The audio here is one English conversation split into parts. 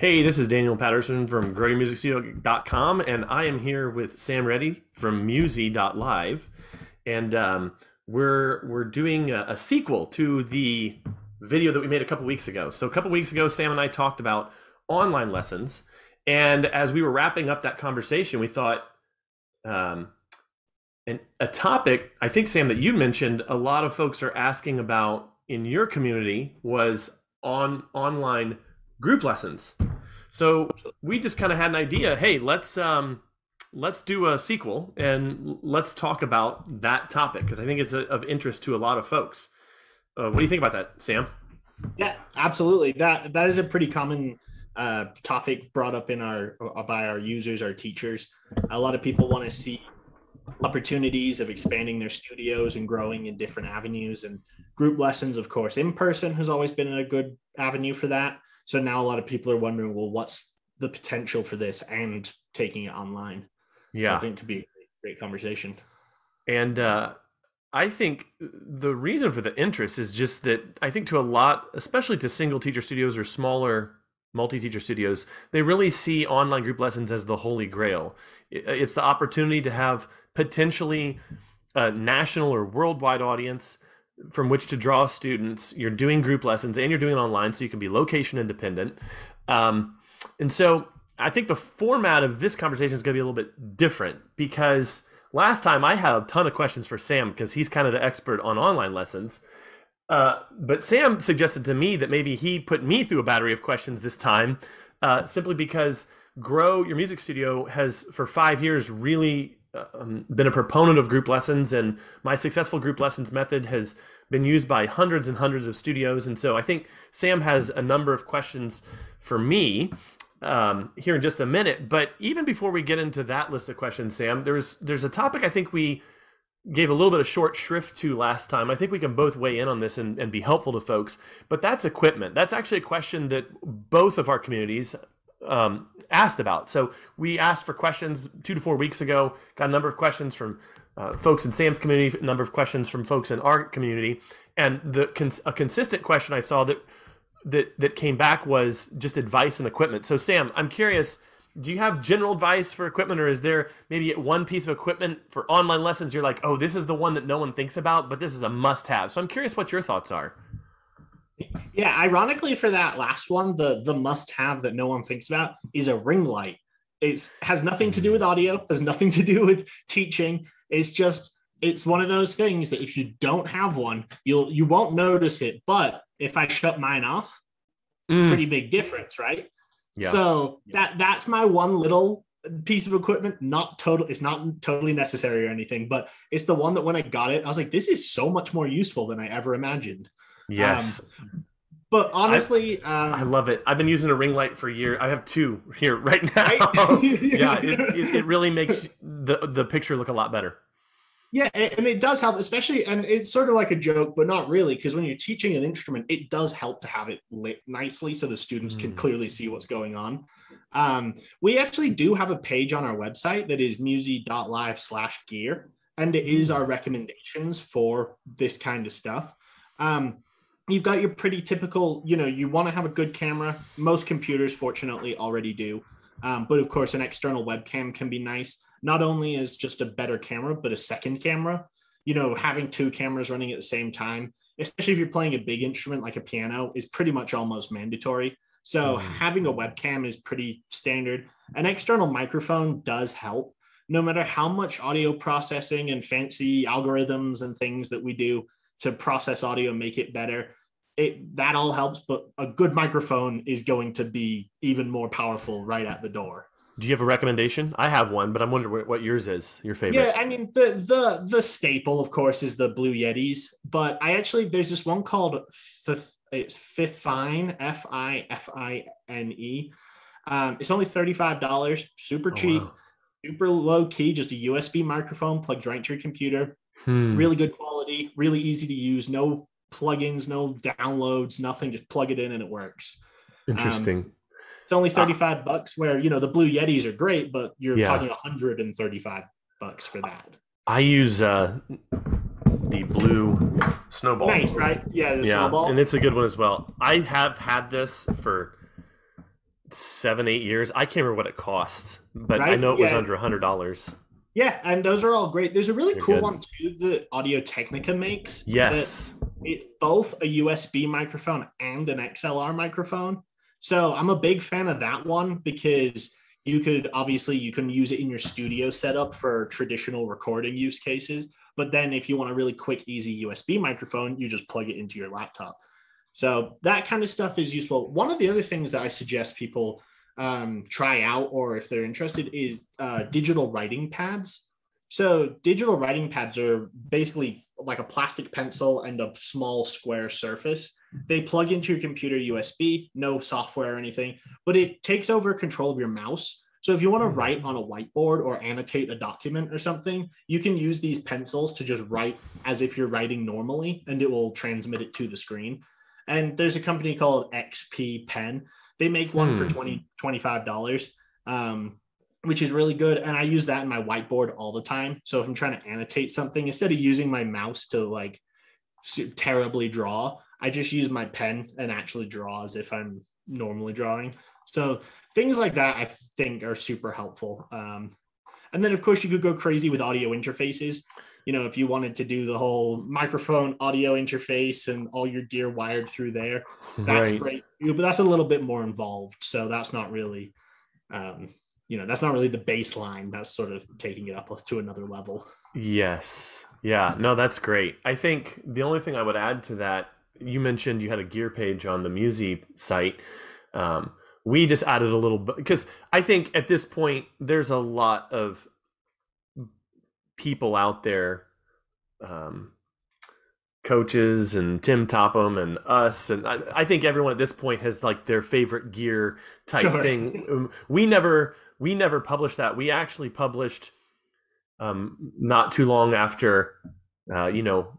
Hey, this is Daniel Patterson from growyourmusicstudio.com, and I am here with Sam Reti from Musi.live, and um, we're we're doing a, a, sequel to the video that we made a couple weeks ago. So a couple weeks ago, Sam and I talked about online lessons, and as we were wrapping up that conversation, we thought, um, and a topic I think Sam that you mentioned, a lot of folks are asking about in your community was on online group lessons. So we just kind of had an idea. Hey, let's um, let's do a sequel and let's talk about that topic because I think it's a, of interest to a lot of folks. Uh, what do you think about that, Sam? Yeah, absolutely. That that is a pretty common uh, topic brought up in our uh, by our users, our teachers. A lot of people want to see opportunities of expanding their studios and growing in different avenues and group lessons of course in person has always been a good avenue for that so now a lot of people are wondering, well, what's the potential for this and taking it online? Yeah, so I think could be a great conversation. And uh, I think the reason for the interest is just that I think to a lot, especially to single teacher studios or smaller multi-teacher studios, they really see online group lessons as the holy grail. It's the opportunity to have potentially a national or worldwide audience from which to draw students. You're doing group lessons and you're doing it online, so you can be location independent. Um, and so I think the format of this conversation is going to be a little bit different because last time I had a ton of questions for Sam because he's kind of the expert on online lessons. Uh, but Sam suggested to me that maybe he put me through a battery of questions this time, uh, simply because Grow Your Music Studio has for five years really um, been a proponent of group lessons, and my successful group lessons method has been used by hundreds and hundreds of studios. And so I think Sam has a number of questions for me um, here in just a minute. But even before we get into that list of questions, Sam, there's there's a topic I think we gave a little bit of short shrift to last time. I think we can both weigh in on this and, and be helpful to folks. But that's equipment. That's actually a question that both of our communities um, asked about. So we asked for questions two to four weeks ago. Got a number of questions from uh, folks in Sam's community, a number of questions from folks in our community, and the cons- a consistent question I saw that that that came back was just advice and equipment. So Sam, I'm curious. Do you have general advice for equipment, or is there maybe one piece of equipment for online lessons you're like, oh, this is the one that no one thinks about, but this is a must-have? So I'm curious what your thoughts are. Yeah, ironically for that last one, the the must have that no one thinks about is a ring light. It has nothing to do with audio, has nothing to do with teaching. It's just it's one of those things that if you don't have one, you'll you won't notice it. But if I shut mine off, mm. pretty big difference, right? Yeah. So that that's my one little piece of equipment. Not total, it's not totally necessary or anything, but it's the one that when I got it, I was like, this is so much more useful than I ever imagined. Yes. Um, but honestly, I, um, I, love it. I've been using a ring light for years. I have two here right now. Right? yeah, it, it, it, really makes the the picture look a lot better. Yeah, and it does help, especially, and it's sort of like a joke, but not really, because when you're teaching an instrument, it does help to have it lit nicely so the students mm. can clearly see what's going on. Um, we actually do have a page on our website that is musi.live slash gear, and it is mm. our recommendations for this kind of stuff. Um, you've got your pretty typical, you know, you want to have a good camera. Most computers, fortunately, already do. Um, but of course, an external webcam can be nice, not only as just a better camera, but a second camera. You know, having two cameras running at the same time, especially if you're playing a big instrument like a piano, is pretty much almost mandatory. So mm. having a webcam is pretty standard. An external microphone does help. No matter how much audio processing and fancy algorithms and things that we do to process audio and make it better, it that all helps, but a good microphone is going to be even more powerful right at the door. Do you have a recommendation? I have one, but I'm wondering what yours is. Your favorite? Yeah, I mean the the the staple, of course, is the Blue Yetis. But I actually there's this one called F- it's Fifine F I F I N E. Um, it's only thirty five dollars, super oh, cheap, wow. super low key, just a USB microphone plugged right into your computer. Hmm. Really good quality, really easy to use. No plugins, no downloads, nothing. Just plug it in and it works. Interesting. Um, it's only 35 uh, bucks where, you know, the blue Yetis are great, but you're yeah. talking 135 bucks for that. I use uh, the blue snowball. Nice, right? Yeah, yeah, snowball. And it's a good one as well. I have had this for seven, eight years. I can't remember what it cost, but I know it was Yeah. under a hundred dollars. Yeah, and those are all great. There's a really They're cool good. one too that Audio Technica makes. Yes. It's both a USB microphone and an XLR microphone. So I'm a big fan of that one because you could obviously you can use it in your studio setup for traditional recording use cases. But then if you want a really quick, easy USB microphone, you just plug it into your laptop. So that kind of stuff is useful. One of the other things that I suggest people um, try out, or if they're interested, is uh, digital writing pads. So digital writing pads are basically like a plastic pencil and a small square surface. They plug into your computer USB, no software or anything, but it takes over control of your mouse. So if you want to Mhm. write on a whiteboard or annotate a document or something, you can use these pencils to just write as if you're writing normally and it will transmit it to the screen. And there's a company called XP Pen. They make one for Hmm. 20 $25. Um, which is really good. And I use that in my whiteboard all the time. So if I'm trying to annotate something, instead of using my mouse to like terribly draw, I just use my pen and actually draw as if I'm normally drawing. So things like that I think are super helpful. Um, and then of course you could go crazy with audio interfaces. You know, if you wanted to do the whole microphone audio interface and all your gear wired through there, that's right. great but that's a little bit more involved. So that's not really, um, you know, that's not really the baseline. That's sort of taking it up to another level. Yes. Yeah. No, that's great. I think the only thing I would add to that, you mentioned you had a gear page on the Musi site. Um, we just added a little bit because I think at this point there's a lot of people out there, um, coaches and Tim Topham and us, and I, I think everyone at this point has like their favorite gear type Sure. thing. Um, We never we never published that. We actually published um, not too long after, uh, you know,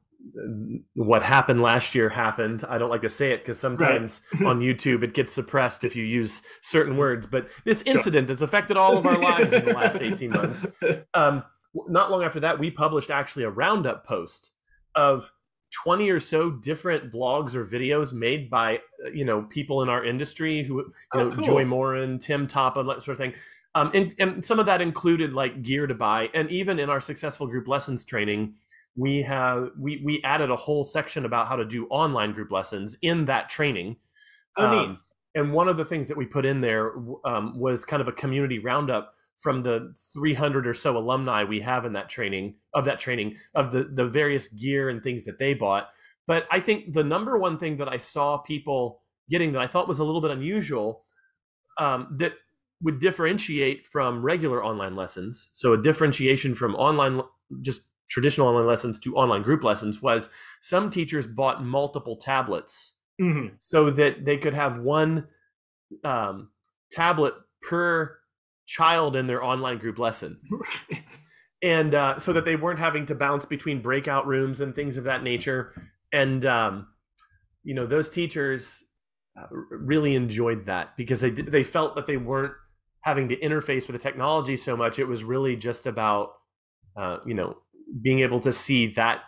what happened last year happened. I don't like to say it because sometimes on YouTube it gets suppressed if you use certain words. But this incident that's affected all of our lives in the last 18 months. Um, not long after that, we published actually a roundup post of 20 or so different blogs or videos made by uh, you know people in our industry who you Oh, know cool. Joy Morin, Tim Topham, that sort of thing. Um, and, and some of that included like gear to buy, and even in our successful group lessons training, we have we we added a whole section about how to do online group lessons in that training. Oh, neat. Um, and one of the things that we put in there um, was kind of a community roundup from the 300 or so alumni we have in that training of that training of the the various gear and things that they bought. But I think the number one thing that I saw people getting that I thought was a little bit unusual um, that would differentiate from regular online lessons. So a differentiation from online just traditional online lessons to online group lessons was some teachers bought multiple tablets Mhm. so that they could have one um, tablet per child in their online group lesson and uh, so that they weren't having to bounce between breakout rooms and things of that nature and um, you know those teachers uh, really enjoyed that because they they felt that they weren't having to interface with the technology so much it was really just about uh, you know being able to see that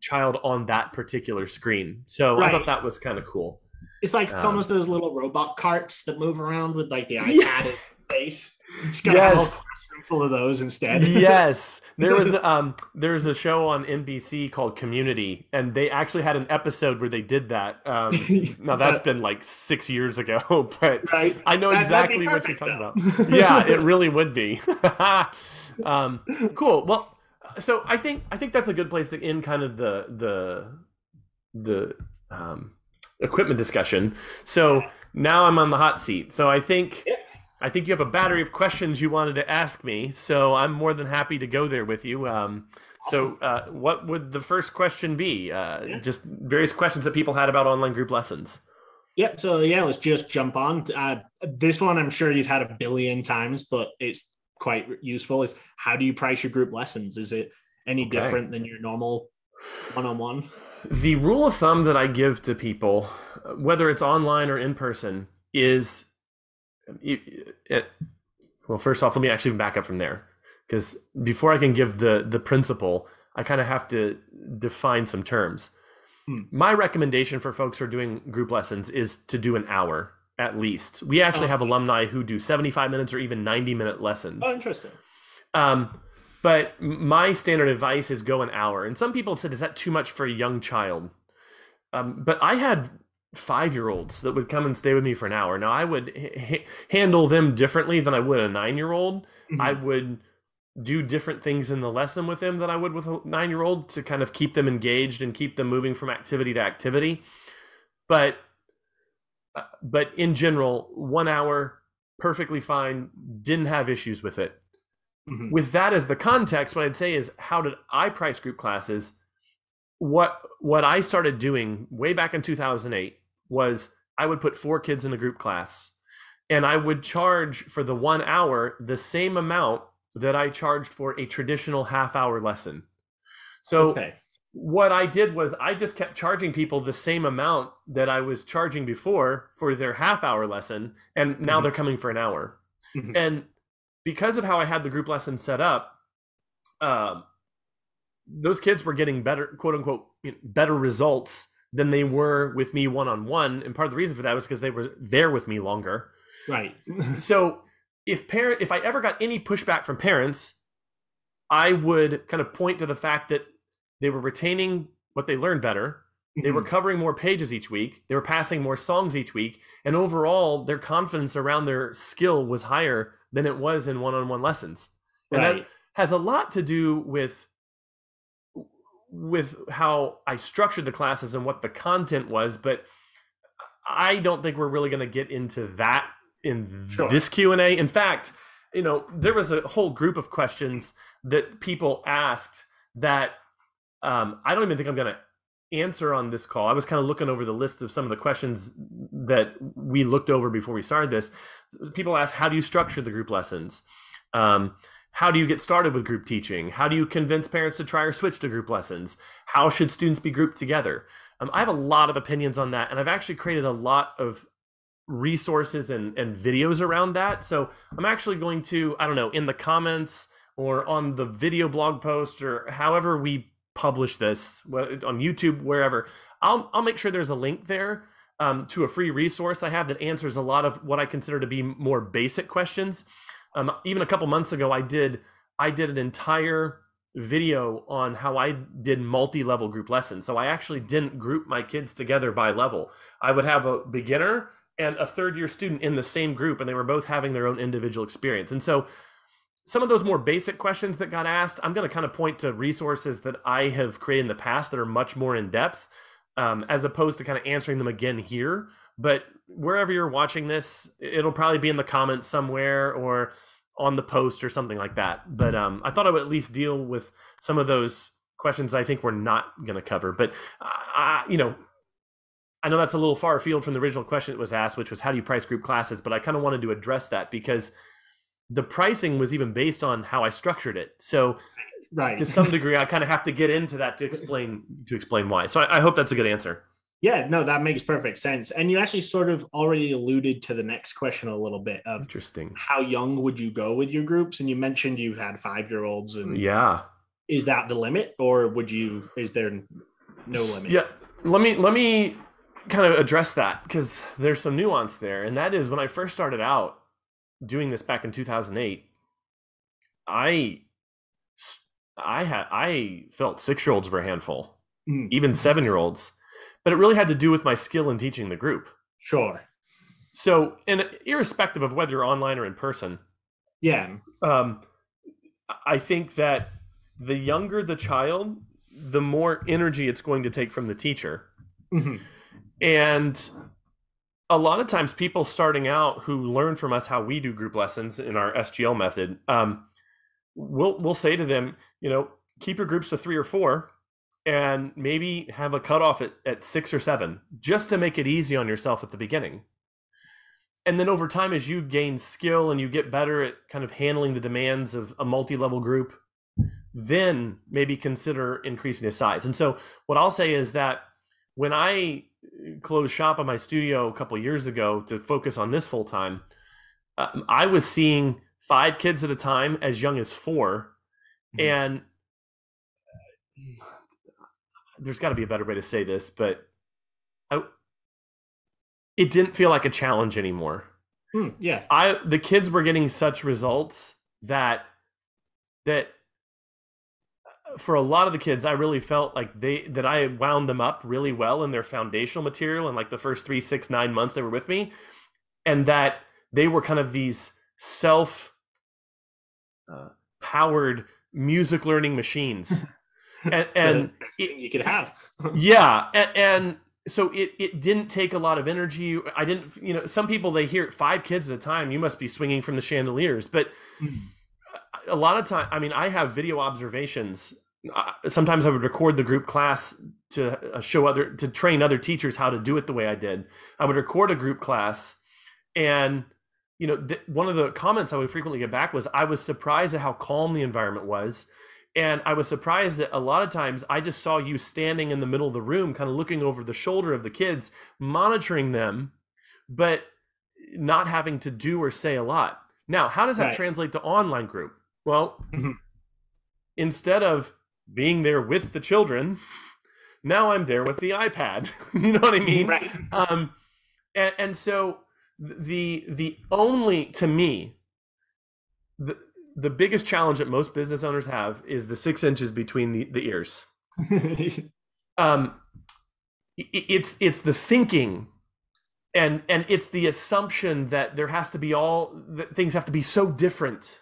child on that particular screen so i thought that was kind of cool It's like Um, almost those little robot carts that move around with like the iPad Yeah. in space. Just got Yes. Full of those instead. yes there was um there was a show on nbc called community and they actually had an episode where they did that um now that's been like six years ago but right. i know That- exactly what you're talking though. about yeah it really would be um cool well so i think i think that's a good place to end kind of the the the um equipment discussion so now i'm on the hot seat so i think Yeah. I think you have a battery of questions you wanted to ask me so i'm more than happy to go there with you um so uh, what would the first question be uh, Yeah. just various questions that people had about online group lessons Yep. So yeah, let's just jump on. Uh, this one I'm sure you've had a billion times, but it's quite useful. Is how do you price your group lessons? Is it any Okay. different than your normal one-on-one? the rule of thumb that I give to people, whether it's online or in person, is it, it- well. First off, let me actually back up from there because before I can give the the principle, I kind of have to define some terms. Hmm. My recommendation for folks who are doing group lessons is to do an hour at least. We actually Oh. have alumni who do 75 minutes or even 90 minute lessons. Oh, interesting. Um, but my standard advice is go an hour. And some people have said, is that too much for a young child? Um, but I had five year olds that would come and stay with me for an hour. Now, I would h- handle them differently than I would a nine year old. I Mhm. would do different things in the lesson with them than I would with a nine year old to kind of keep them engaged and keep them moving from activity to activity. But uh, but in general, one hour, perfectly fine. Didn't have issues with it. Mhm. With that as the context, what I'd say is, how did I price group classes? What what I started doing way back in 2008 was I would put four kids in a group class, and I would charge for the one hour the same amount that I charged for a traditional half hour lesson. So okay. what I did was I just kept charging people the same amount that I was charging before for their half hour lesson, and now Mhm. they're coming for an hour. Mhm. And because of how I had the group lesson set up, um, those kids were getting better, quote unquote, better results than they were with me one on one. And part of the reason for that was because they were there with me longer. Right. So if parent, if I ever got any pushback from parents, I would kind of point to the fact that they were retaining what they learned better. They were covering more pages each week. They were passing more songs each week. And overall, their confidence around their skill was higher than it was in one on one lessons. And that right. has a lot to do with with how I structured the classes and what the content was, but I don't think we're really going to get into that in Sure. this Q&A. In fact, you know, there was a whole group of questions that people asked that um, I don't even think I'm going to answer on this call. I was kind of looking over the list of some of the questions that we looked over before we started this. People asked, how do you structure the group lessons? Um, how do you get started with group teaching? How do you convince parents to try or switch to group lessons? How should students be grouped together? Um, I have a lot of opinions on that, and I've actually created a lot of resources and, and videos around that. So I'm actually going to, I don't know, in the comments or on the video blog post or however we publish this on YouTube, wherever, I'll, I'll make sure there's a link there um, to a free resource I have that answers a lot of what I consider to be more basic questions. Um, even a couple months ago, I did I did an entire video on how I did multi-level group lessons. So I actually didn't group my kids together by level. I would have a beginner and a third year student in the same group, and they were both having their own individual experience. And so some of those more basic questions that got asked, I'm going to kind of point to resources that I have created in the past that are much more in depth, um, as opposed to kind of answering them again here. But wherever you're watching this, it'll probably be in the comments somewhere or on the post or something like that. But um, I thought I would at least deal with some of those questions I think we're not going to cover. But uh, you know, I know that's a little far afield from the original question that was asked, which was how do you price group classes? But I kind of wanted to address that because the pricing was even based on how I structured it. So right. to some degree, I kind of have to get into that to explain to explain why. So I, I hope that's a good answer. Yeah, no, that makes perfect sense. And you actually sort of already alluded to the next question a little bit of Interesting. how young would you go with your groups? And you mentioned you've had five year olds, and Yeah. is that the limit, or would you? Is there no limit? Yeah, let me let me kind of address that because there's some nuance there, and that is when I first started out doing this back in 2008, I I had I felt six year olds were a handful, Mm, even seven year olds, but it really had to do with my skill in teaching the group. sure. So, and irrespective of whether you're online or in person, Yeah. um, I think that the younger the child, the more energy it's going to take from the teacher. Mhm. And a lot of times, people starting out who learn from us how we do group lessons in our SGL method, um, we'll we'll say to them, you know, keep your groups to three or four, and maybe have a cutoff at, at six or seven, just to make it easy on yourself at the beginning. And then over time, as you gain skill and you get better at kind of handling the demands of a multi-level group, then maybe consider increasing the size. And so, what I'll say is that when I closed shop on my studio a couple years ago to focus on this full time, uh, I was seeing five kids at a time as young as 4 Mhm. and there's got to be a better way to say this, but I it didn't feel like a challenge anymore. Hmm, yeah. I the kids were getting such results that that for a lot of the kids, I really felt like they that I wound them up really well in their foundational material in like the first three, six, nine months they were with me, and that they were kind of these self uh, powered music learning machines. and, and the best thing you could have. yeah, and, and so it it didn't take a lot of energy. I didn't, you know, some people they hear five kids at a time. You must be swinging from the chandeliers, but a lot of time. I mean, I have video observations. Uh, sometimes I would record the group class to uh, show other to train other teachers how to do it the way I did. I would record a group class, and you know, th- one of the comments I would frequently get back was I was surprised at how calm the environment was and I was surprised that a lot of times I just saw you standing in the middle of the room, kind of looking over the shoulder of the kids, monitoring them, but not having to do or say a lot. Now, how does that Right. translate to online group? Well, Mhm. instead of being there with the children, now I'm there with the iPad. you know what I mean? right. um and, and so the the only to me the the biggest challenge that most business owners have is the six inches between the, the ears. Um i- i- it's it's the thinking and and it's the assumption that there has to be all that things have to be so different.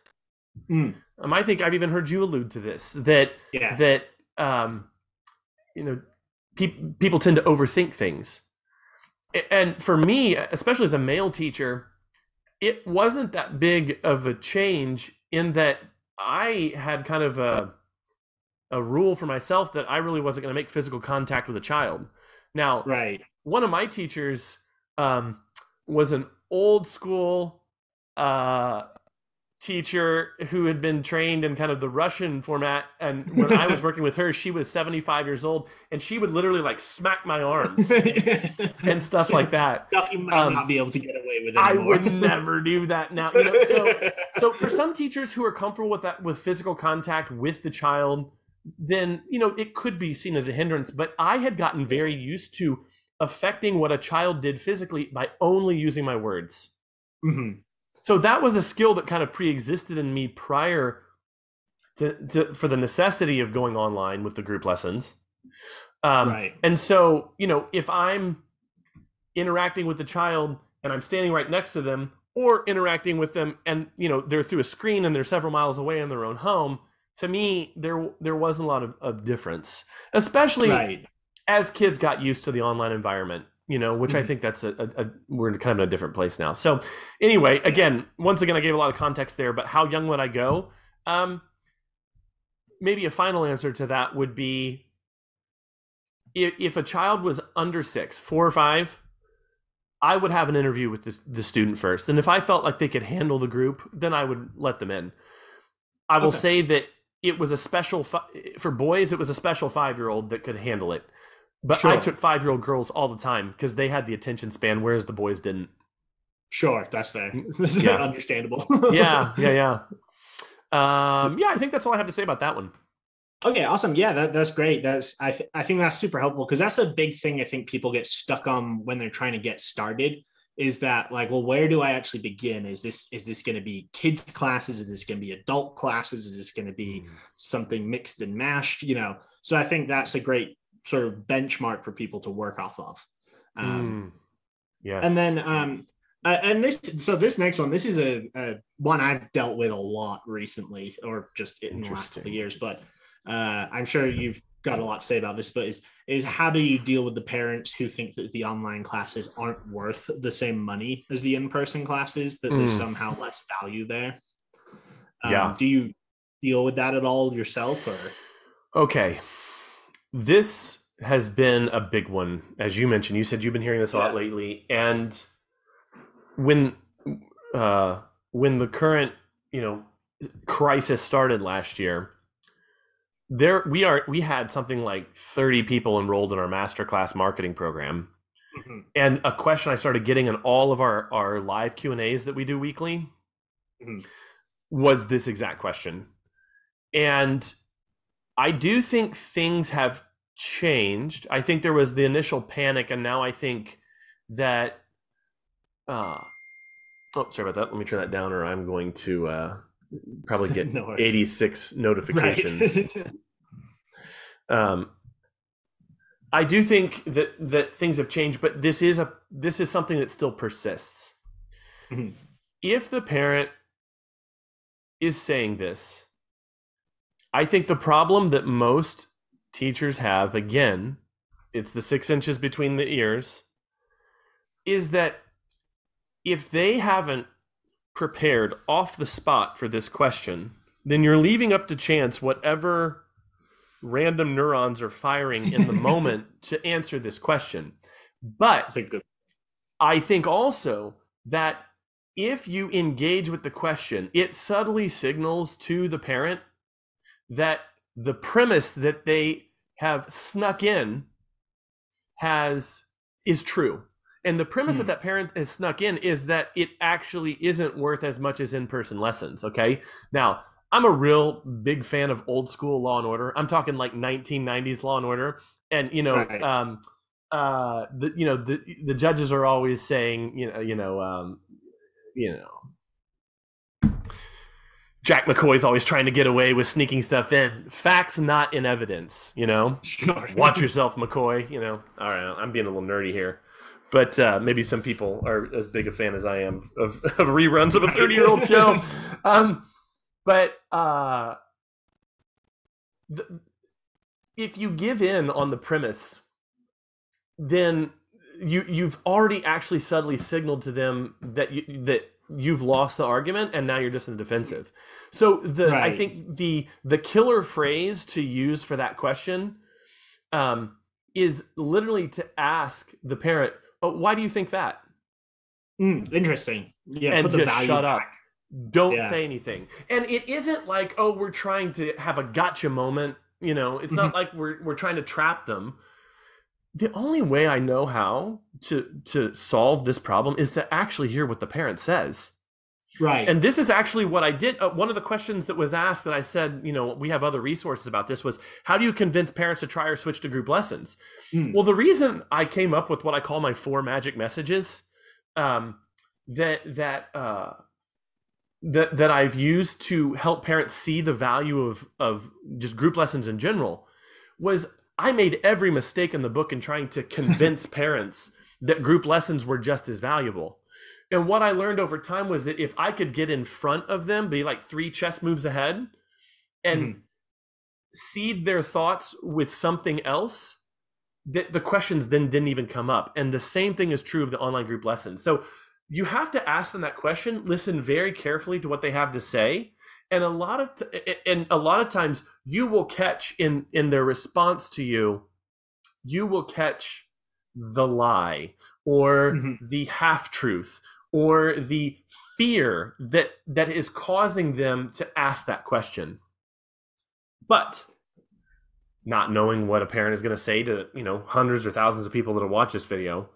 Mm, um, i think i've even heard you allude to this that yeah. that um, you know pe- people tend to overthink things. And for me especially as a male teacher it wasn't that big of a change in that i had kind of a a rule for myself that i really wasn't going to make physical contact with a child now Right. one of my teachers um, was an old school uh, teacher who had been trained in kind of the Russian format. And when I was working with her, she was 75 years old and she would literally like smack my arms and stuff like that. Stuff you might Um, not be able to get away with I would never do that now. You know, so so for some teachers who are comfortable with that with physical contact with the child then you know it could be seen as a hindrance but i had gotten very used to affecting what a child did physically by only using my words Mhm. So that was a skill that kind of pre-existed in me prior to, to for the necessity of going online with the group lessons um, right. and so, you know, if I'm interacting with the child and I'm standing right next to them, or interacting with them and you know they're through a screen and they're several miles away in their own home, to me there there wasn't a lot of, of difference, especially Right. as kids got used to the online environment. You know, which I Mhm. think that's a, a, a we're in kind of in a different place now. So, anyway, again, once again, I gave a lot of context there, but how young would I go? Um, maybe a final answer to that would be if, if a child was under six, four or five, I would have an interview with the, the student first. And if I felt like they could handle the group, then I would let them in. I will Okay. say that it was a special, fi- for boys, it was a special five year old that could handle it. But I took five year old girls all the time because they had the attention span, whereas the boys didn't. Sure. That's fair. That's Yeah. understandable. Yeah, yeah, yeah. Um, yeah, I think that's all I have to say about that one. Okay, awesome. Yeah, that, that's great. That's I th- I think that's super helpful because that's a big thing I think people get stuck on when they're trying to get started is that like, well, where do I actually begin? Is this is this going to be kids classes? Is this going to be adult classes? Is this going to be something mixed and mashed? You know, so I think that's a great sort of benchmark for people to work off of. Um, Mm. Yes. and then um uh, and this so this next one this is a, a one i've dealt with a lot recently or just in the last couple of years but uh i'm sure you've got a lot to say about this but is is how do you deal with the parents who think that the online classes aren't worth the same money as the in-person classes that there's Mm. somehow less value there um, Yeah. do you deal with that at all yourself or Okay. This has been a big one. As you mentioned, you said you've been hearing this a lot Yeah. lately. And when uh when the current, you know, crisis started last year, there we are we had something like 30 people enrolled in our masterclass marketing program. Mhm. And a question I started getting in all of our, our live Q and A's that we do weekly Mhm. was this exact question. And I do think things have changed. I think there was the initial panic, and now I think that uh, oh, sorry about that. Let me turn that down, or I'm going to uh, probably get No 86 notifications. Right. um, I do think that that things have changed, but this is a this is something that still persists. Mhm. If the parent is saying this, I think the problem that most teachers have, again, it's the six inches between the ears, is that if they haven't prepared off the spot for this question, then you're leaving up to chance whatever random neurons are firing in the moment to answer this question. But good. I think also that if you engage with the question, it subtly signals to the parent that the premise that they have snuck in has is true. And the premise Hmm. that that parent has snuck in is that it actually isn't worth as much as in-person lessons, okay? Now, I'm a real big fan of old school Law and Order. I'm talking like 1990s Law and Order, and you know, Right. um, uh, the you know the the judges are always saying you know you know um, you know Jack McCoy's always trying to get away with sneaking stuff in. Facts not in evidence. You know, Sure. watch yourself, McCoy. You know, all right, I'm being a little nerdy here. But uh, maybe some people are as big a fan as I am of, of reruns of a 30 year old show. Um, but uh, the, if you give in on the premise, then you you've already actually subtly signaled to them that you that you've lost the argument and now you're just in the defensive. So the I think the the killer phrase to use for that question um, is literally to ask the parent, "Oh, why do you think that?" Mm, interesting. Yeah. And just value shut up. back. Don't Yeah. say anything. And it isn't like, "Oh, we're trying to have a gotcha moment." You know, it's not like we're we're trying to trap them. The only way I know how to to solve this problem is to actually hear what the parent says. Right. And this is actually what I did. Uh, one of the questions that was asked that I said, you know, we have other resources about this was how do you convince parents to try or switch to group lessons? Mm. Well, the reason I came up with what I call my four magic messages um, that that uh, that that I've used to help parents see the value of of just group lessons in general was I made every mistake in the book in trying to convince parents that group lessons were just as valuable. And what I learned over time was that if I could get in front of them, be like three chess moves ahead, and Mhm. seed their thoughts with something else, that the questions then didn't even come up. And the same thing is true of the online group lessons. So you have to ask them that question, listen very carefully to what they have to say, and a lot of t- and a lot of times you will catch in in their response to you, you will catch the lie or Mhm. the half truth or the fear that that is causing them to ask that question but not knowing what a parent is going to say to you know hundreds or thousands of people that will watch this video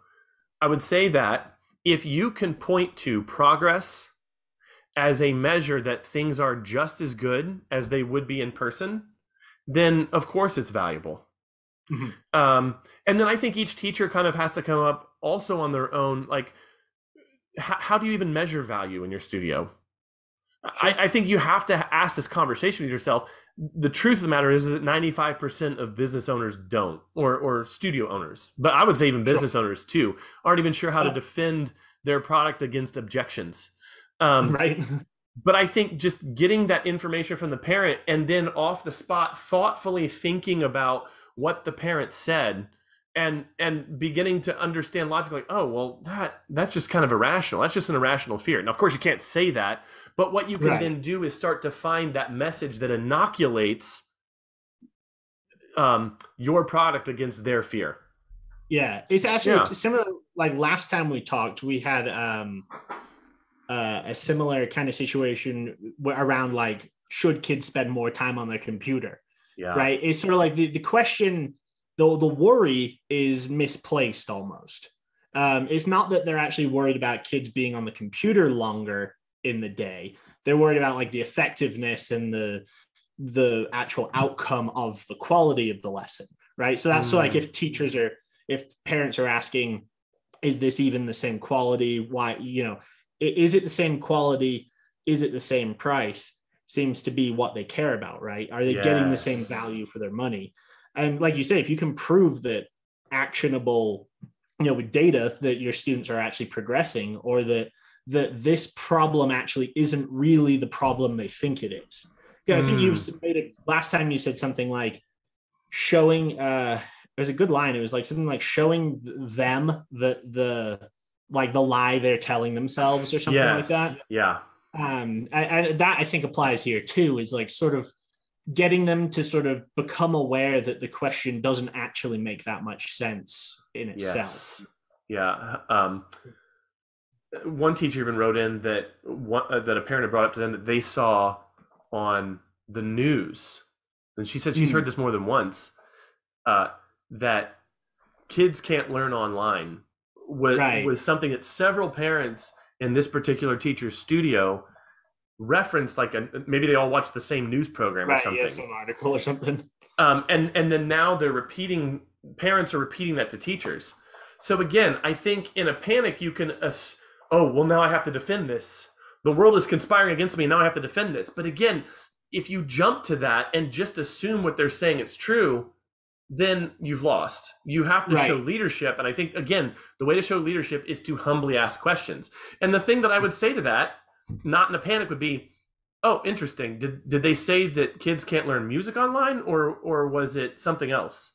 i would say that if you can point to progress as a measure that things are just as good as they would be in person then of course it's valuable. Mhm. um, and then i think each teacher kind of has to come up also on their own like how, how do you even measure value in your studio? I, I think you have to ask this conversation with yourself. The truth of the matter is, is that 95% of business owners don't or or studio owners but i would say even Sure. business owners too aren't even sure how to defend their product against objections um, right. but I think just getting that information from the parent and then off the spot thoughtfully thinking about what the parent said and and beginning to understand logically oh well that that's just kind of irrational that's just an irrational fear now of course you can't say that but what you can Right. then do is start to find that message that inoculates um, your product against their fear Yeah, it's actually Yeah. similar. Like last time we talked, we had um, uh, a similar kind of situation around like should kids spend more time on their computer? yeah Right? It's sort of like the, the question, the the worry is misplaced almost. Um, it's not that they're actually worried about kids being on the computer longer in the day. They're worried about like the effectiveness and the the actual outcome of the quality of the lesson, right? So that's so like Mm. if teachers are if parents are asking is this even the same quality why you know is it the same quality is it the same price seems to be what they care about right are they yes. getting the same value for their money and like you said if you can prove that actionable you know with data that your students are actually progressing or that that this problem actually isn't really the problem they think it is yeah, I think you hmm. made it last time you said something like showing uh it was a good line. It was like something like showing them the the like the lie they're telling themselves or something yes. like that. Yeah. Um and, and that I think applies here too, is like sort of getting them to sort of become aware that the question doesn't actually make that much sense in itself. Yes. Yeah. Um one teacher even wrote in that one, uh, that a parent had brought up to them that they saw on the news, and she said she's mm. heard this more than once, uh, that kids can't learn online was, right. was something that several parents in this particular teacher's studio referenced like a, maybe they all watched the same news program right, or something yeah, some article or something um, and and then now they're repeating parents are repeating that to teachers so again i think in a panic you can ass- oh well now i have to defend this the world is conspiring against me. Now I have to defend this. But again, if you jump to that and just assume what they're saying it's true, then you've lost. You have to right. show leadership. And I think, again, the way to show leadership is to humbly ask questions. And the thing that I would say to that, not in a panic, would be, oh, interesting. Did, did they say that kids can't learn music online or, or was it something else?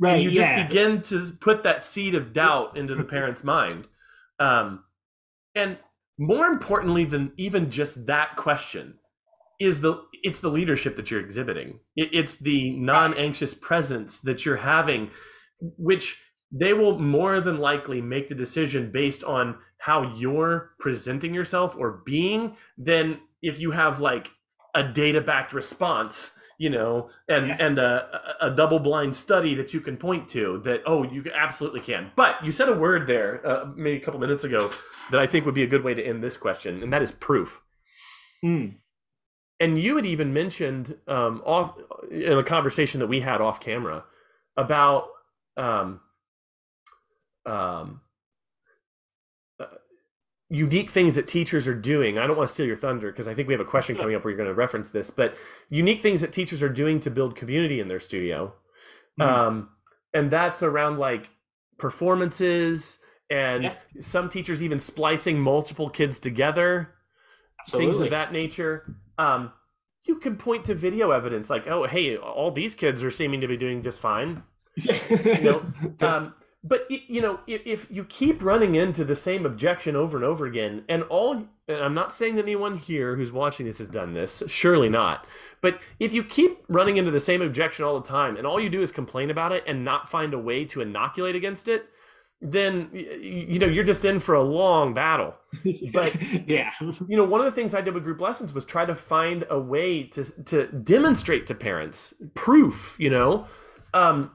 Right. And you just begin to put that seed of doubt into the parent's mind. Um, and more importantly than even just that question is the it's the leadership that you're exhibiting it, it's the non-anxious presence that you're having which they will more than likely make the decision based on how you're presenting yourself or being than if you have like a data backed response you know, and yeah. and a, a double blind study that you can point to that oh you absolutely can. But you said a word there uh, maybe a couple minutes ago that I think would be a good way to end this question, and that is proof. Mm. And you had even mentioned um, off in a conversation that we had off camera about um, um, unique things that teachers are doing. I don't want to steal your thunder because I think we have a question coming up where you're going to reference this, but unique things that teachers are doing to build community in their studio. Mm-hmm. Um, and that's around like performances and yeah. some teachers even splicing multiple kids togetyou things of that nature. Um, you can point to video evidence like, oh, hey, all these kids are seeming to be doing just fine. you know, um, but you know if, if, you keep running into the same objection over and over again and all and i'm not saying that anyone here who's watching this has done this surely not but if you keep running into the same objection all the time and all you do is complain about it and not find a way to inoculate against it then you know you're just in for a long battle but yeah you know one of the things i did with group lessons was try to find a way to to demonstrate to parents proof you know um,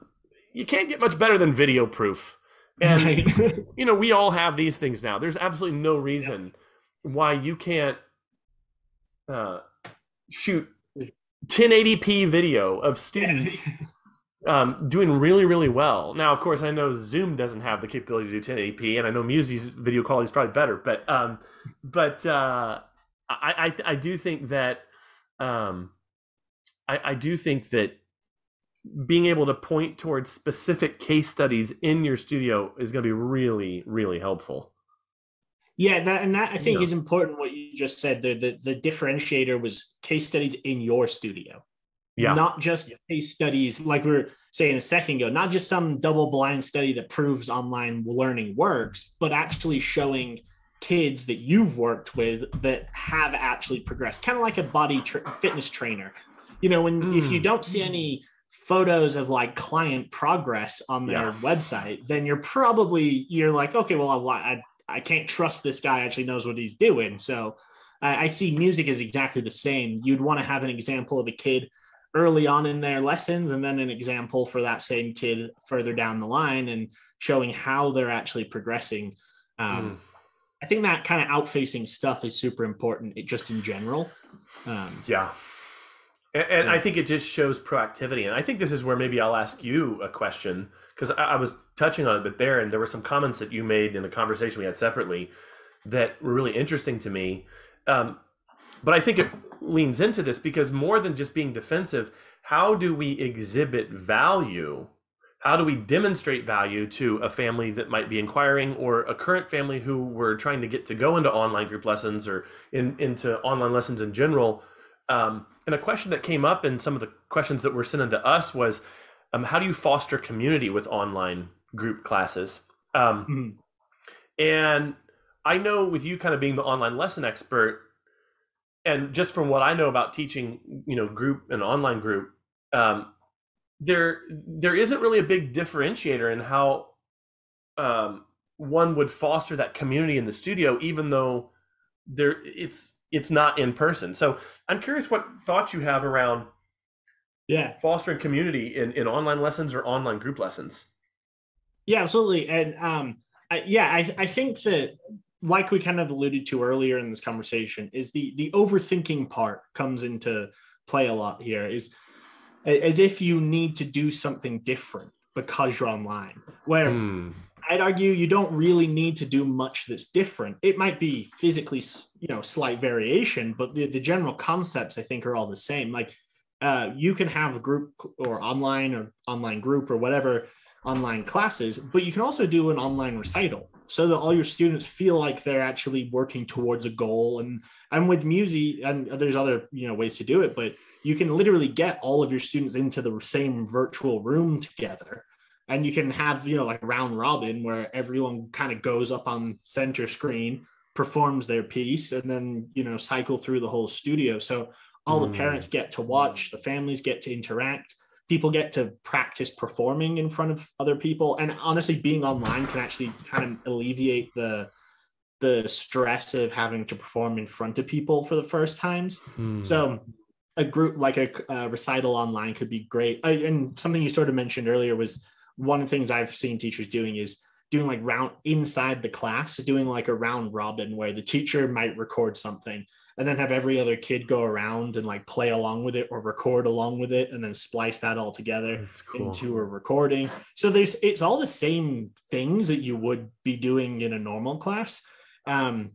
you can't get much better than video proof. And right. you know, we all have these things now. There's absolutely no reason yeah. why you can't uh, shoot 1080p video of students um, doing really, really well. Now, of course, I know Zoom doesn't have the capability to do 1080p, and I know Musi's video quality is probably better. But um, but uh, I, I I do think that um, I, I do think that being able to point towards specific case studies in your studio is going to be really really helpful yeah that and that i think yeah. is important what you just said the, the the differentiator was case studies in your studio yeah not just case studies like we were saying a second ago not just some double blind study that proves online learning works but actually showing kids that you've worked with that have actually progressed kind of like a body tra- fitness trainer you know when mm. if you mm. don't see any photos of like client progress on their yeah. website, then you're probably you're like, okay, well, I, I can't trust this guy actually knows what he's doing. So I, I see music is exactly the same. You'd want to have an example of a kid early on in their lessons, and then an example for that same kid further down the line, and showing how they're actually progressing. Um, mm. I think that kind of outfacing stuff is super important, just in general. Um, yeah, And, and I think it just shows proactivity. And I think this is where maybe I'll ask you a question because I, I was touching on it a bit there, and there were some comments that you made in a conversation we had separately that were really interesting to me. Um, but I think it leans into this because more than just being defensive, how do we exhibit value? How do we demonstrate value to a family that might be inquiring or a current family who were trying to get to go into online group lessons or in, into online lessons in general? Um, and a question that came up in some of the questions that were sent in to us was um, how do you foster community with online group classes? Um, Mhm. And I know with you kind of being the online lesson expert, and just from what I know about teaching, you know, group and online group, um, there there isn't really a big differentiator in how um, one would foster that community in the studio, even though there it's it's not in person. So I'm curious what thoughts you have around Yeah. fostering community in, in online lessons or online group lessons. Yeah, absolutely. And um, I, yeah, I, I think that like we kind of alluded to earlier in this conversation, is the the overthinking part comes into play a lot here. Is as if you need to do something different because you're online. Where Hmm. I'd argue you don't really need to do much that's different. It might be physically, you know, slight variation, but the, the general concepts I think are all the same. Like uh, you can have a group or online or online group or whatever online classes, but you can also do an online recital so that all your students feel like they're actually working towards a goal. And and with Musi and there's other you know ways to do it, but you can literally get all of your students into the same virtual room together and you can have you know like round robin where everyone kind of goes up on center screen performs their piece and then you know cycle through the whole studio so all Mm. the parents get to watch the families get to interact people get to practice performing in front of other people and honestly being online can actually kind of alleviate the the stress of having to perform in front of people for the first times Hmm. so a group like a, uh recital online could be great. And something you sort of mentioned earlier was one of the things I've seen teachers doing is doing like round inside the class, doing like a round robin where the teacher might record something and then have every other kid go around and like play along with it or record along with it and then splice that all together cool. into a recording. So there's it's all the same things that you would be doing in a normal class. Um,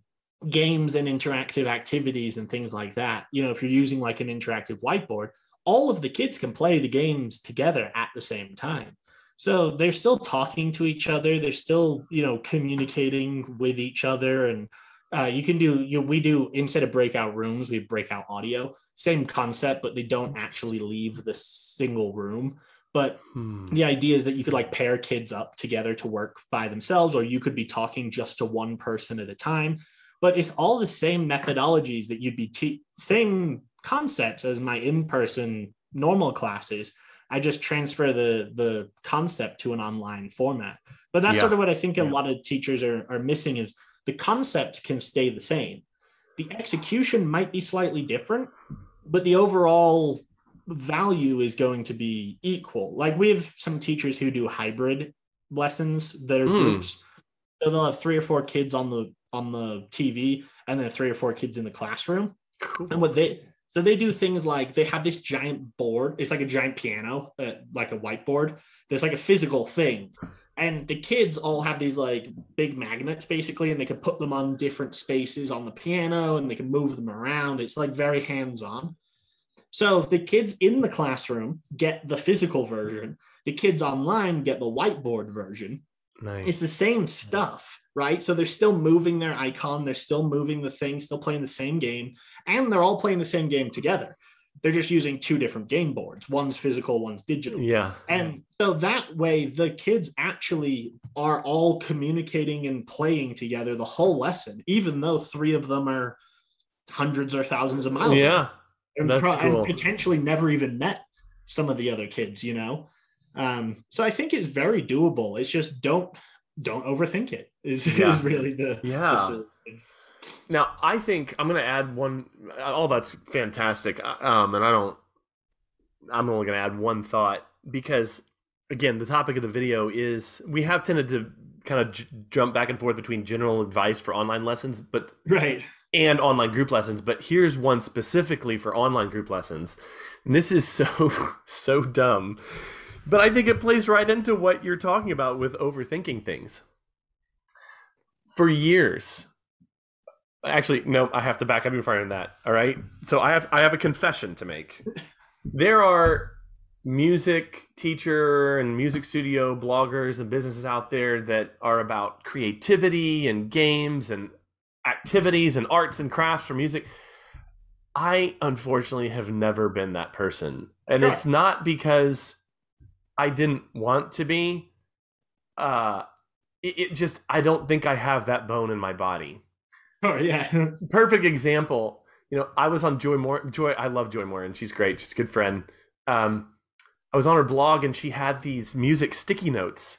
games and interactive activities and things like that. You know, if you're using like an interactive whiteboard, all of the kids can play the games together at the same time. So they're still talking to each other. They're still, you know, communicating with each other. And uh, you can do, you know, we do instead of breakout rooms, we break out audio. Same concept, but they don't actually leave the single room. But Hmm. the idea is that you could like pair kids up together to work by themselves, or you could be talking just to one person at a time. But it's all the same methodologies that you'd be te- same concepts as my in-person normal classes. I just transfer the the concept to an online format. But that's Yeah. sort of what I think a Yeah. lot of teachers are, are missing is the concept can stay the same. The execution might be slightly different, but the overall value is going to be equal. Like we have some teachers who do hybrid lessons that are Hmm. groups. So they'll have three or four kids on the on the TV and then three or four kids in the classroom. Cool. And what they so they do things like they have this giant board. It's like a giant piano, uh, like a whiteboard. There's like a physical thing, and the kids all have these like big magnets basically, and they can put them on different spaces on the piano, and they can move them around. It's like very hands on. So the kids in the classroom get the physical version. The kids online get the whiteboard version Nice. it's the same stuff, right? So they're still moving their icon, they're still moving the thing, still playing the same game, and they're all playing the same game together. They're just using two different game boards. One's physical, one's digital. yeah. And so that way, the kids actually are all communicating and playing together the whole lesson, even though three of them are hundreds or thousands of miles away Yeah. and, That's pro- cool. and potentially never even met some of the other kids you know um so i think it's very doable it's just don't don't overthink it is, Yeah. is really the, Yeah. the. Now, I think I'm going to add one. All that's fantastic. Um, and I don't. I'm only going to add one thought because, again, the topic of the video is we have tended to kind of j- jump back and forth between general advice for online lessons, but right and online group lessons. But here's one specifically for online group lessons. And this is so so dumb, but I think it plays right into what you're talking about with overthinking things. For years, actually, no, I have to back up even further than that. All right, so I have I have a confession to make. There are music teacher and music studio bloggers and businesses out there that are about creativity and games and activities and arts and crafts for music. I unfortunately have never been that person. And Sure. it's not because I didn't want to be. Uh it, it just I don't think I have that bone in my body. Oh yeah. Perfect example. You know, I was on Joy Morin Joy I love Joy Morin and she's great. She's a good friend. Um I was on her blog and she had these music sticky notes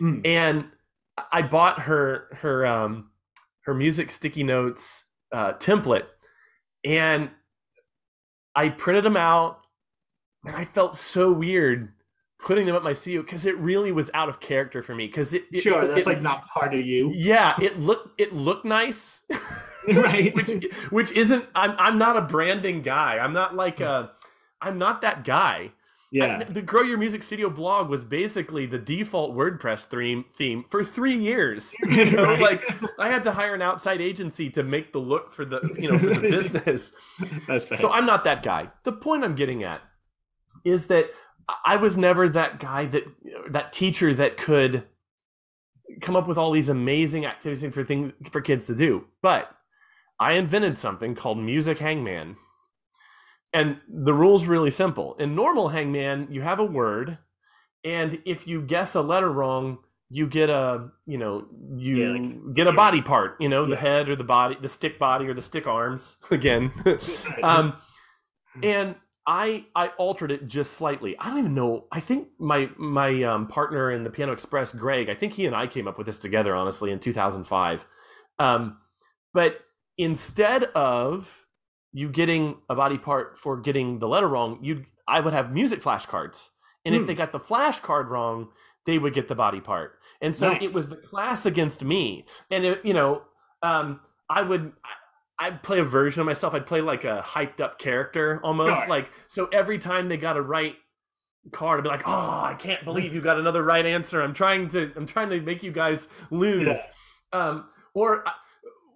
Mm. and I bought her her um her music sticky notes uh, template, and I printed them out, and I felt so weird putting them at my studio because it really was out of character for me. Because it, it- Sure, that's it- like not part of you, yeah, it looked it looked nice, right? which which isn't. I'm I'm not a branding guy. I'm not like a. I'm not that guy. yeah, I- the Grow Your Music Studio blog was basically the default WordPress theme theme for three years. You know, Right. like I had to hire an outside agency to make the look for the you know for the business. that's fair. So I'm not that guy. The point I'm getting at is that I was never that guy that that teacher that could come up with all these amazing activities for things for kids to do. But I invented something called Music Hangman. And the rule's really simple. In normal Hangman, you have a word, and if you guess a letter wrong, you get a you know you Yeah, like- get a body part. You know the head or the body, the stick body or the stick arms. Again, um, and I I altered it just slightly. I don't even know. I think my my um, partner in the Piano Express, Greg, I think he and I came up with this together, honestly, in 2005. Um, but instead of you getting a body part for getting the letter wrong, you I would have music flashcards, and if Hmm. they got the flashcard wrong, they would get the body part. And so it was the class against me, and it, you know, um, I would. I'd play a version of myself. I'd play like a hyped up character almost. Sure. Like so every time they got a right card, I'd be like, "Oh, I can't believe you got another right answer. I'm trying to I'm trying to make you guys lose." Yeah. Um, or uh,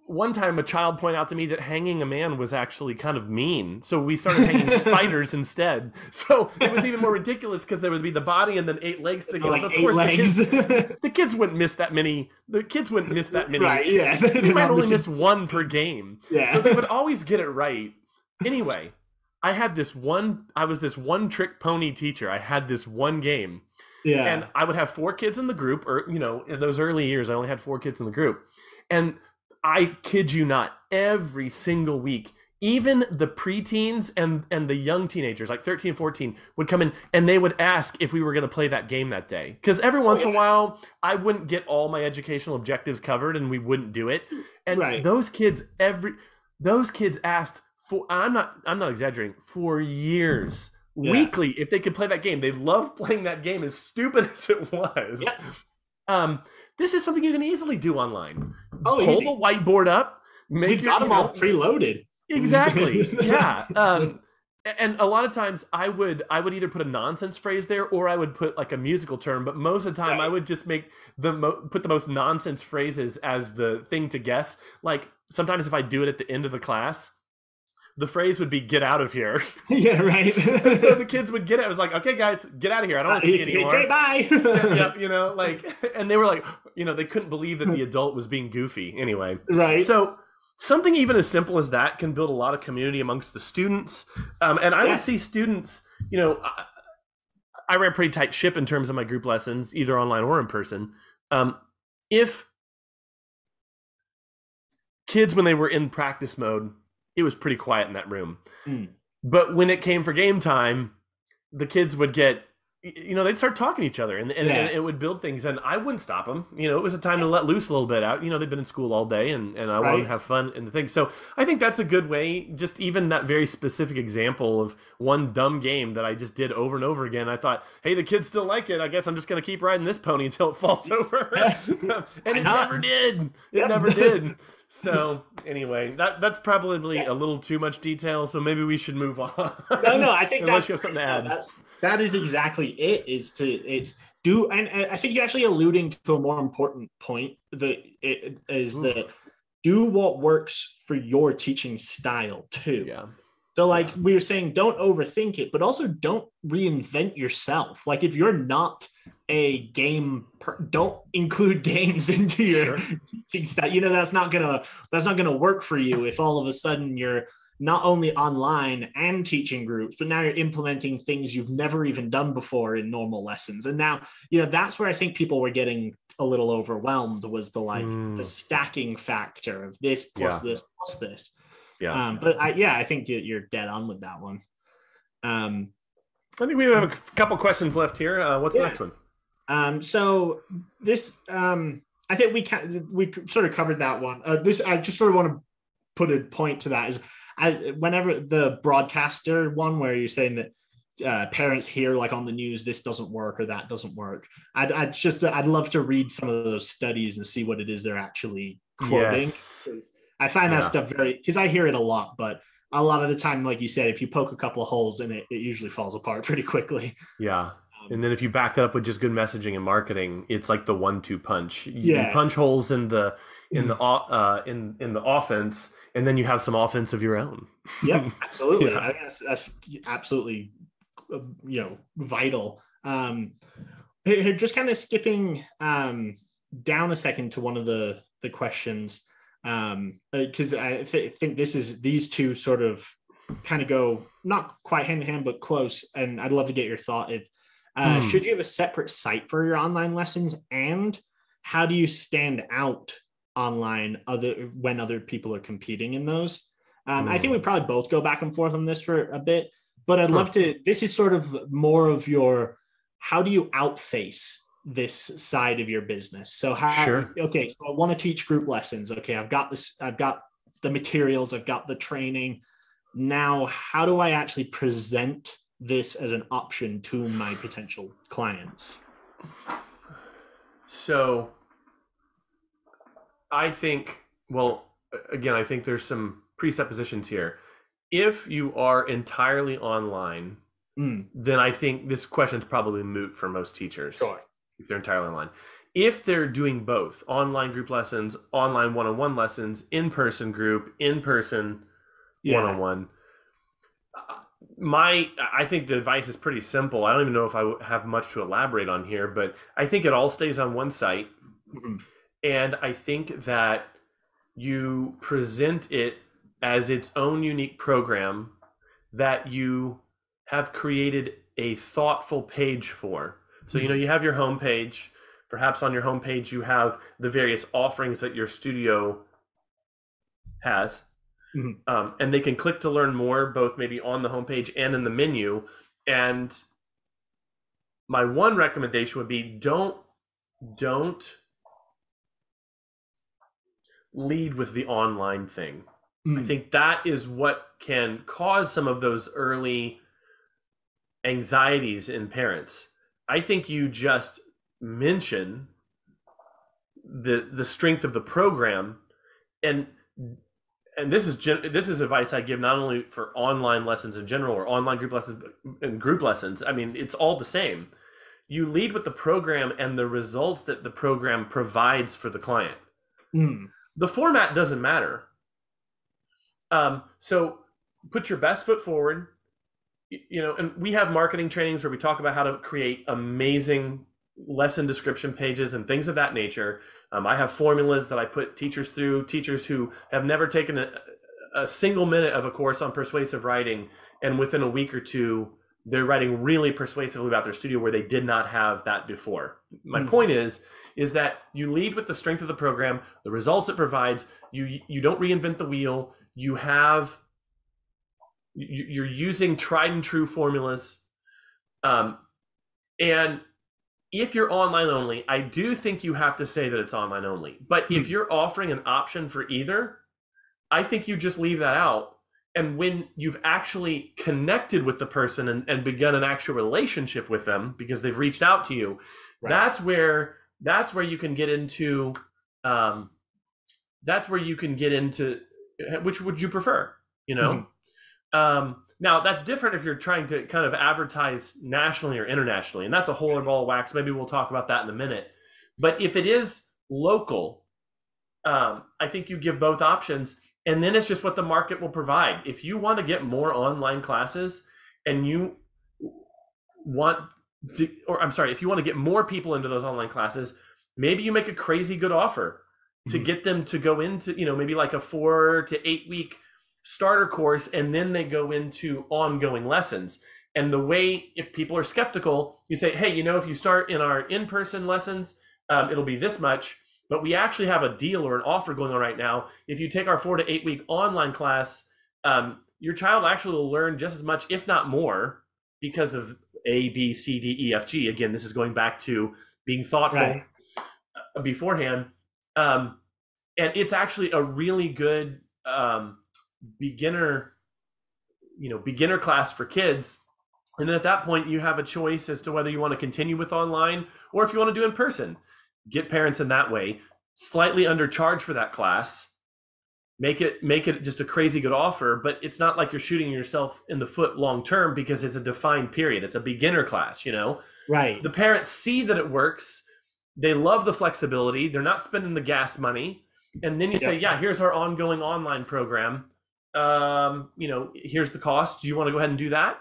one time, a child pointed out to me that hanging a man was actually kind of mean, so we started hanging spiders instead. So it was even more ridiculous because there would be the body and then eight legs to go. like So of eight course, the kids, the kids wouldn't miss that many. The kids wouldn't miss that many. right? Yeah, They They're might only missing- miss one per game yeah. so they would always get it right. Anyway, I had this one. I was this one trick pony teacher. I had this one game, yeah. and I would have four kids in the group. Or you know, in those early years, I only had four kids in the group, and I kid you not, every single week. Even the preteens and and the young teenagers, like 13, 14, would come in and they would ask if we were going to play that game that day. Because every once in a while, I wouldn't get all my educational objectives covered, and we wouldn't do it. And Right. those kids, every those kids asked for. I'm not. I'm not exaggerating. For years, Yeah. weekly, if they could play that game, they loved playing that game. As stupid as it was. Yep. Um, this is something you can easily do online. Oh, Pull easy. the whiteboard up. Make we your- got you them all know- preloaded. Exactly. yeah. Um, and a lot of times I would I would either put a nonsense phrase there or I would put like a musical term, but most of the time I would just make the mo- put the most nonsense phrases as the thing to guess. Like sometimes if I do it at the end of the class, the phrase would be "get out of here." yeah, right. so the kids would get it. I was like, "Okay, guys, get out of here. I don't want to see it anymore." Okay, bye. yep, you know, like, and they were like, you know, they couldn't believe that the adult was being goofy. Anyway, Right. so something even as simple as that can build a lot of community amongst the students. Um, and I Yeah. would see students, you know, I, I ran a pretty tight ship in terms of my group lessons, either online or in person. Um, if kids, when they were in practice mode, it was pretty quiet in that room. Mm. But when it came for game time, the kids would get you know they'd start talking to each other and, and, Yeah. and it would build things and i wouldn't stop them you know it was a time to let loose a little bit out. You know they've been in school all day and, and i want Right. to have fun and the thing. So i think that's a good way just even that very specific example of one dumb game that i just did over and over again. I thought hey the kids still like it. I guess i'm just going to keep riding this pony until it falls over. And it never did. It Yep. never did So anyway, that that's probably a little too much detail. So maybe we should move on. No, no, I think that's you have something to add. That's that is exactly it. Is to it's do, and I think you're actually alluding to a more important point. That it is Ooh. that do what works for your teaching style too. yeah. So, like we were saying, don't overthink it, but also don't reinvent yourself. Like, if you're not a game, per- don't include games into your Sure. teaching. You know, that's not gonna that's not gonna work for you if all of a sudden you're not only online and teaching groups, but now you're implementing things you've never even done before in normal lessons. And now, you know, that's where I think people were getting a little overwhelmed was the like Mm. the stacking factor of this plus Yeah. this plus this. Yeah. Um, but I, yeah, I think you're dead on with that one. Um, I think we have a couple questions left here. Uh, what's Yeah. the next one? um, so this, um, I think we can we sort of covered that one. Uh, this I just sort of want to put a point to that is I whenever the broadcaster one where you're saying that uh, parents hear like on the news this doesn't work or that doesn't work. I'd, I'd just I'd love to read some of those studies and see what it is they're actually quoting. Yes. I find Yeah. that stuff very because I hear it a lot, but a lot of the time, like you said, if you poke a couple of holes in it, it usually falls apart pretty quickly. Yeah. Um, And then if you back that up with just good messaging and marketing, it's like the one-two punch. You, Yeah. punch holes in the in the uh, in in the offense, and then you have some offense of your own. yep, absolutely. Yeah. That's, that's absolutely, uh, you know, vital. Um, just kind of skipping um, down a second to one of the the questions, because I th- think this is these two sort of kind of go not quite hand in hand, but close. And I'd love to get your thought if uh, Hmm. should you have a separate site for your online lessons, and how do you stand out online other when other people are competing in those? Um, I think we probably both go back and forth on this for a bit, but I'd love to. This is sort of more of your how do you outface this side of your business? So how Sure. okay, so I want to teach group lessons. Okay, I've got this, I've got the materials, I've got the training. Now, how do I actually present this as an option to my potential clients? So I think, well, again, I think there's some presuppositions here. If you are entirely online, Mm, then I think this question's probably moot for most teachers. If they're entirely online. If they're doing both online group lessons, online one on one lessons, in person group, in person one on one. My, I think the advice is pretty simple. I don't even know if I have much to elaborate on here, but I think it all stays on one site. Mhm. And I think that you present it as its own unique program that you have created a thoughtful page for. So, you know, you have your homepage. Perhaps on your homepage, you have the various offerings that your studio has. Mhm. Um, and they can click to learn more, both maybe on the homepage and in the menu. And my one recommendation would be don't don't lead with the online thing. I Mm, think that is what can cause some of those early anxieties in parents. I think you just mention the the strength of the program and and this is gen- this is advice I give not only for online lessons in general or online group lessons and group lessons. I mean, it's all the same. You lead with the program and the results that the program provides for the client mm, the format doesn't matter. Um, so put your best foot forward. You know, and we have marketing trainings where we talk about how to create amazing lesson description pages and things of that nature. Um, I have formulas that I put teachers through, teachers who have never taken a, a single minute of a course on persuasive writing, and within a week or two, they're writing really persuasively about their studio where they did not have that before. My Mhm. point is, is that you lead with the strength of the program, the results it provides. You you don't reinvent the wheel. You have you're using tried and true formulas, um, and if you're online only, I do think you have to say that it's online only. But if Hmm. you're offering an option for either, I think you just leave that out. And when you've actually connected with the person and, and begun an actual relationship with them because they've reached out to you, Right. that's where that's where you can get into um, that's where you can get into which would you prefer you know mm-hmm. Um, now that's different if you're trying to kind of advertise nationally or internationally and that's a whole other ball of wax. Maybe we'll talk about that in a minute. But if it is local um, i think you give both options and then it's just what the market will provide. If you want to get more online classes and you want to, or i'm sorry if you want to get more people into those online classes maybe you make a crazy good offer to mm-hmm. get them to go into you know maybe like a four to eight week starter course and then they go into ongoing lessons. And the way if people are skeptical you say hey you know if you start in our in-person lessons um, it'll be this much. But we actually have a deal or an offer going on right now. If you take our four to eight week online class um, your child actually will learn just as much if not more because of a b c d e f g. Again this is going back to being thoughtful right. beforehand. Um, and it's actually a really good um, beginner, you know, beginner class for kids. And then at that point, you have a choice as to whether you want to continue with online or if you want to do in person. Get parents in that way. Slightly undercharge for that class. Make it make it just a crazy good offer, but it's not like you're shooting yourself in the foot long term because it's a defined period. It's a beginner class, you know. Right. The parents see that it works they love the flexibility. They're not spending the gas money. And then you say, yeah, here's our ongoing online program. Um, you know, here's the cost. Do you want to go ahead and do that?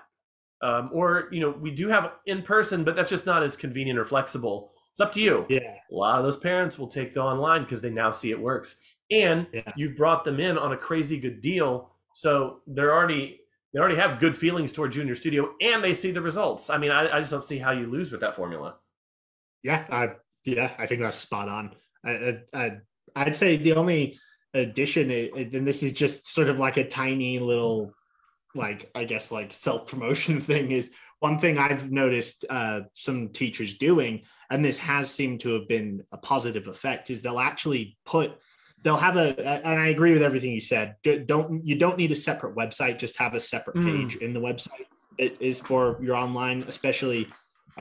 Um, or, you know, we do have in person, but that's just not as convenient or flexible. It's up to you. Yeah. A lot of those parents will take the online because they now see it works. And yeah. you've brought them in on a crazy good deal. So they're already they already have good feelings toward junior studio and they see the results. I mean, I, I just don't see how you lose with that formula. Yeah, I yeah, I think that's spot on. I, I, I'd say the only addition, and this is just sort of like a tiny little, like I guess like self promotion thing, is one thing I've noticed uh, some teachers doing, and this has seemed to have been a positive effect, is they'll actually put they'll have a and i agree with everything you said don't you don't need a separate website just have a separate hmm. page mm. in the website it is for your online especially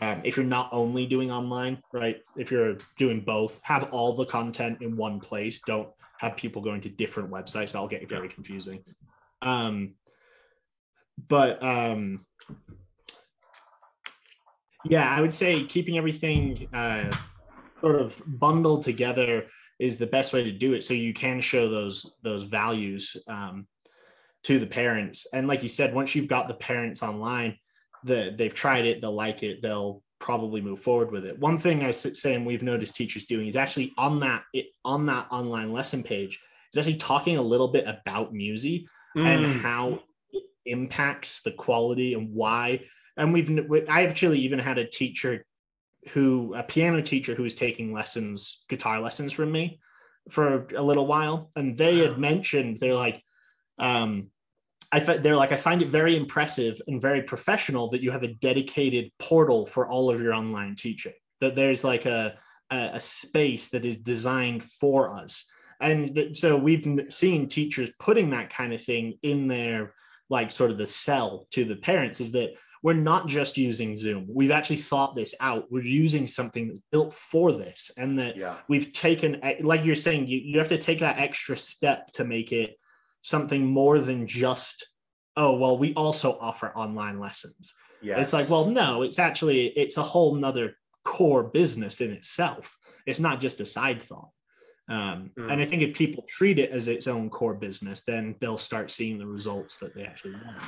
um, if you're not only doing online, right? If you're doing both, have all the content in one place. Don't have people going to different websites. That'll get very confusing. Um, but um, yeah, I would say keeping everything uh, sort of bundled together is the best way to do it. So you can show those those values um, to the parents. And like you said, once you've got the parents online, the, they've tried it, they'll like it, they'll probably move forward with it. One thing I was saying we've noticed teachers doing is actually on that it, on that online lesson page is actually talking a little bit about Musi mm. and how it impacts the quality and why. And we've I actually even had a teacher who a piano teacher who was taking lessons, guitar lessons from me for a little while, and they had mentioned they're like, um, I they're like I find it very impressive and very professional that you have a dedicated portal for all of your online teaching. That there's like a a, a space that is designed for us, and th- so we've seen teachers putting that kind of thing in their like sort of the sell to the parents is that we're not just using Zoom. We've actually thought this out. We're using something that's built for this, and that yeah. we've taken, like you're saying, you, you have to take that extra step to make it something more than just oh well we also offer online lessons. Yeah it's like well no it's actually it's a whole nother core business in itself. It's not just a side thought. Um, mm. and i think if people treat it as its own core business then they'll start seeing the results that they actually want.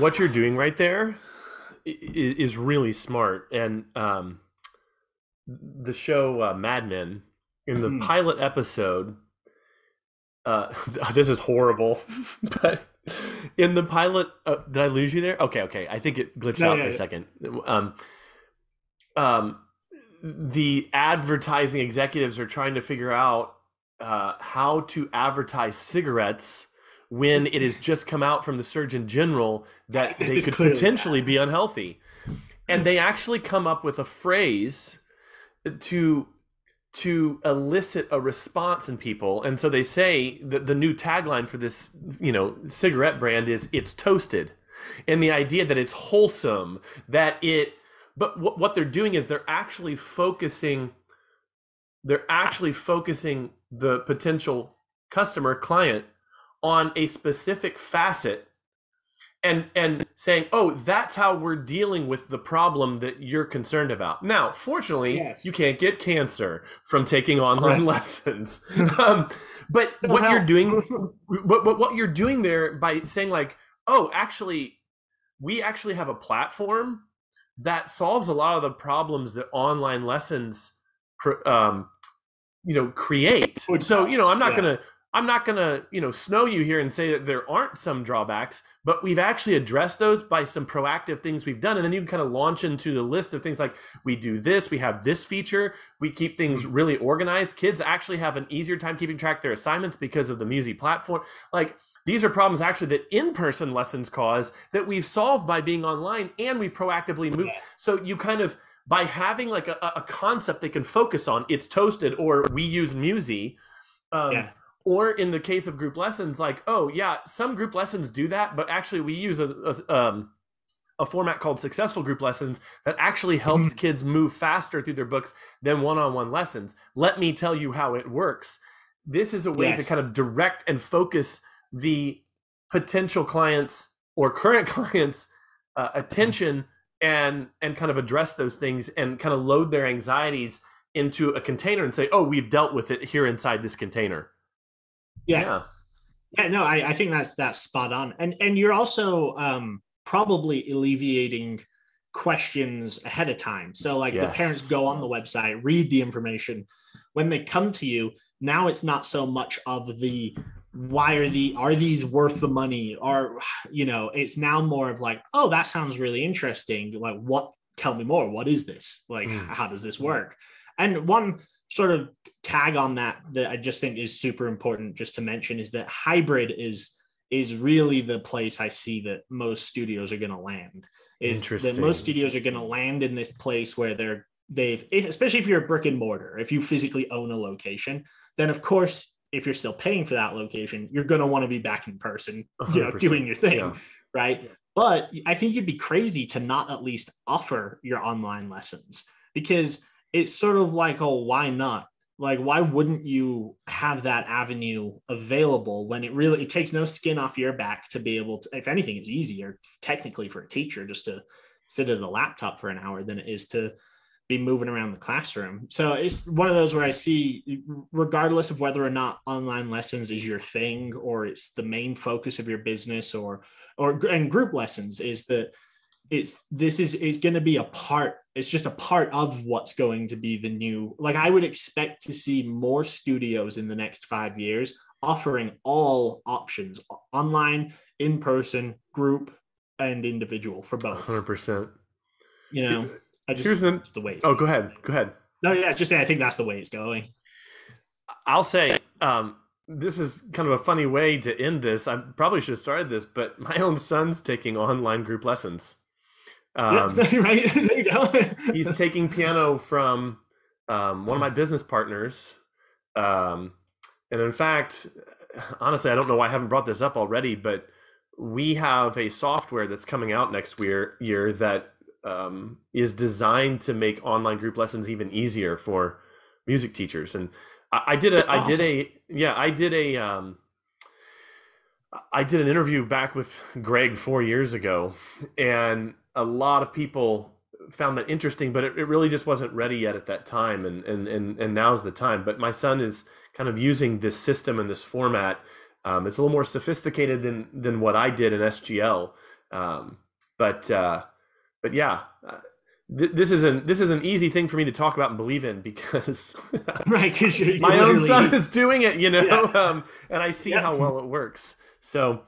What you're doing right there is really smart. And um, the show uh, mad men in the mm. pilot episode uh, this is horrible, but in the pilot, uh, did I lose you there? Okay, okay. I think it glitched no, out yeah, for yeah. a second. Um, um, the advertising executives are trying to figure out uh, how to advertise cigarettes when it has just come out from the Surgeon General that they could potentially be unhealthy. And they actually come up with a phrase to to elicit a response in people. And so they say that the new tagline for this, you know, cigarette brand is it's toasted. And the idea that it's wholesome, that it but what, what they're doing is they're actually focusing they're actually focusing the potential customer client on a specific facet and and saying oh that's how we're dealing with the problem that you're concerned about now fortunately Yes. you can't get cancer from taking online Right. lessons um, but It'll what you're doing what, what, what you're doing there by saying like oh actually we actually have a platform that solves a lot of the problems that online lessons um, you know create so you know i'm not yeah. gonna i'm not gonna you know snow you here and say that there aren't some drawbacks but we've actually addressed those by some proactive things we've done. And then you can kind of launch into the list of things like we do this we have this feature we keep things really organized. Kids actually have an easier time keeping track of their assignments because of the Musi platform. Like these are problems actually that in-person lessons cause that we've solved by being online and we proactively moved. Yeah. so you kind of by having like a, a concept they can focus on it's toasted or we use Musi um, Yeah. Or in the case of group lessons like oh yeah some group lessons do that but actually we use a, a, um, a format called successful group lessons that actually helps Mm. kids move faster through their books than one-on-one lessons. Let me tell you how it works. This is a way to kind of direct and focus the potential clients or current clients uh, attention and and kind of address those things and kind of load their anxieties into a container and say oh we've dealt with it here inside this container yeah. Yeah, no, I, I think that's that's spot on. And and you're also um probably alleviating questions ahead of time. So like the parents go on the website, read the information. When they come to you, now it's not so much of the why are the are these worth the money or you know it's now more of like oh that sounds really interesting like what tell me more what is this like Mm. how does this work and one sort of tag on that that I just think is super important just to mention is that hybrid is is really the place I see that most studios are going to land. Is that most studios are going to land in this place where they're they've especially if you're a brick and mortar, if you physically own a location, then of course if you're still paying for that location, you're going to want to be back in person, you know, doing your thing, yeah. right? But I think you'd be crazy to not at least offer your online lessons because it's sort of like, oh, why not? Like, why wouldn't you have that avenue available when it really it takes no skin off your back to be able to, if anything, it's easier technically for a teacher just to sit at a laptop for an hour than it is to be moving around the classroom. So it's one of those where I see, regardless of whether or not online lessons is your thing or it's the main focus of your business or or and group lessons is that it's this is is going to be a part it's just a part of what's going to be the new like i would expect to see more studios in the next five years offering all options online in person group and individual for both. 100% you know i just Here's an- it's the way it's oh go ahead go ahead. No yeah just say i think that's the way it's going. I'll say um, this is kind of a funny way to end this. I probably should have started this, but my own son's taking online group lessons. Um, yeah, right there you go he's taking piano from um, one of my business partners. Um, and in fact, honestly, I don't know why I haven't brought this up already, but we have a software that's coming out next year, year that um, is designed to make online group lessons even easier for music teachers. And I, I did a, I did a, yeah, I did a, um, I did an interview back with Greg four years ago, and a lot of people found that interesting, but it, it really just wasn't ready yet at that time, and, and and and now's the time. But my son is kind of using this system and this format. Um, it's a little more sophisticated than than what I did in SGL, um, but uh, but yeah. Uh, th- this is an this is an easy thing for me to talk about and believe in because right because you're, my you're own son is doing it, you know, Yeah. um, and I see Yeah. how well it works. So,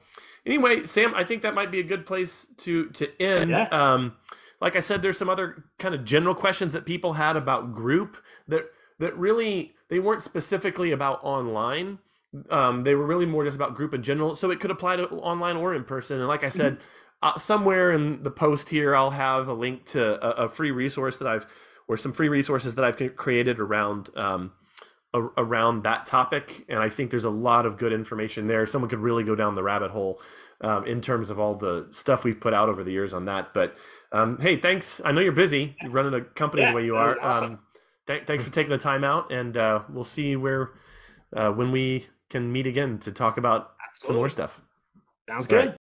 anyway, Sam, I think that might be a good place to to end. Yeah. Um, like I said, there's some other kind of general questions that people had about group that that really they weren't specifically about online. Um, they were really more just about group in general. So it could apply to online or in person. And like I said, uh, somewhere in the post here, I'll have a link to a, a free resource that I've or some free resources that I've created around um, a, around that topic. And I think there's a lot of good information there. Someone could really go down the rabbit hole um, in terms of all the stuff we've put out over the years on that. But um, hey, thanks. I know you're busy you're running a company Yeah, the way you are. awesome. Um, th- thanks for taking the time out, and uh, we'll see where uh, when we can meet again to talk about some more stuff. Sounds good.